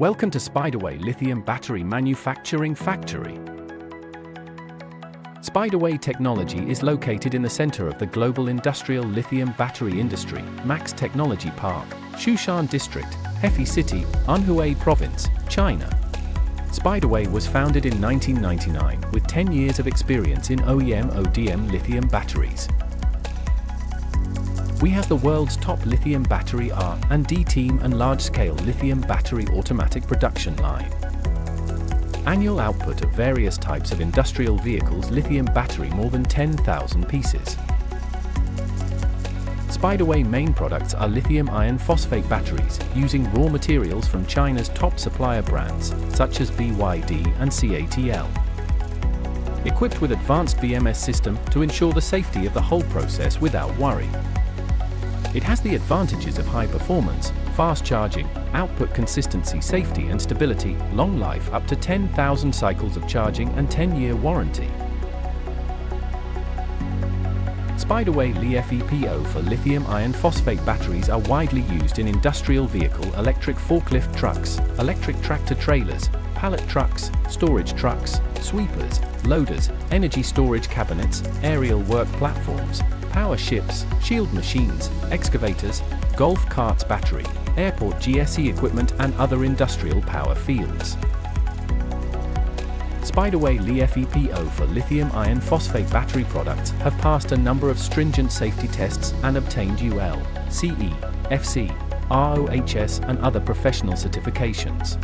Welcome to Spiderway Lithium Battery Manufacturing Factory. Spiderway Technology is located in the center of the global industrial lithium battery industry, Max Technology Park, Shushan District, Hefei City, Anhui Province, China. Spiderway was founded in 1999 with 10 years of experience in OEM ODM lithium batteries. We have the world's top lithium battery R and D team and large-scale lithium battery automatic production line. Annual output of various types of industrial vehicles lithium battery more than 10,000 pieces. Spiderway main products are lithium iron phosphate batteries using raw materials from China's top supplier brands such as BYD and CATL. Equipped with advanced BMS system to ensure the safety of the whole process without worry. It has the advantages of high performance, fast charging, output consistency safety and stability, long life up to 10,000 cycles of charging and 10-year warranty. Spiderway LiFePO4 lithium iron phosphate batteries are widely used in industrial vehicle electric forklift trucks, electric tractor trailers, pallet trucks, storage trucks, sweepers, loaders, energy storage cabinets, aerial work platforms, power ships, shield machines, excavators, golf carts battery, airport GSE equipment and other industrial power fields. Spiderway LiFePO4 lithium iron phosphate battery products have passed a number of stringent safety tests and obtained UL, CE, FC, ROHS and other professional certifications.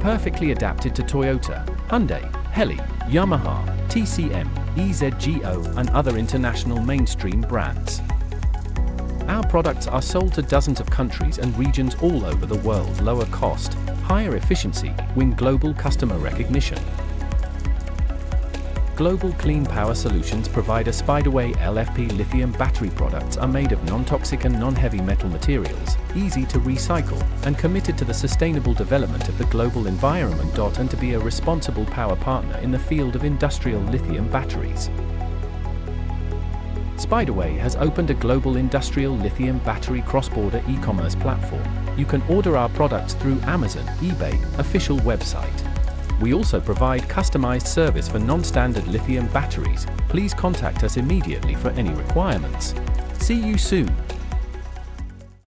Perfectly adapted to Toyota, Hyundai, Heli, Yamaha, TCM, EZGO and other international mainstream brands. Our products are sold to dozens of countries and regions all over the world lower cost, higher efficiency, win global customer recognition. Global Clean Power Solutions provide a Spiderway LFP lithium battery products are made of non-toxic and non-heavy metal materials, easy to recycle, and committed to the sustainable development of the global environment. And to be a responsible power partner in the field of industrial lithium batteries. Spiderway has opened a global industrial lithium battery cross-border e-commerce platform. You can order our products through Amazon, eBay, official website. We also provide customized service for non-standard lithium batteries. Please contact us immediately for any requirements. See you soon.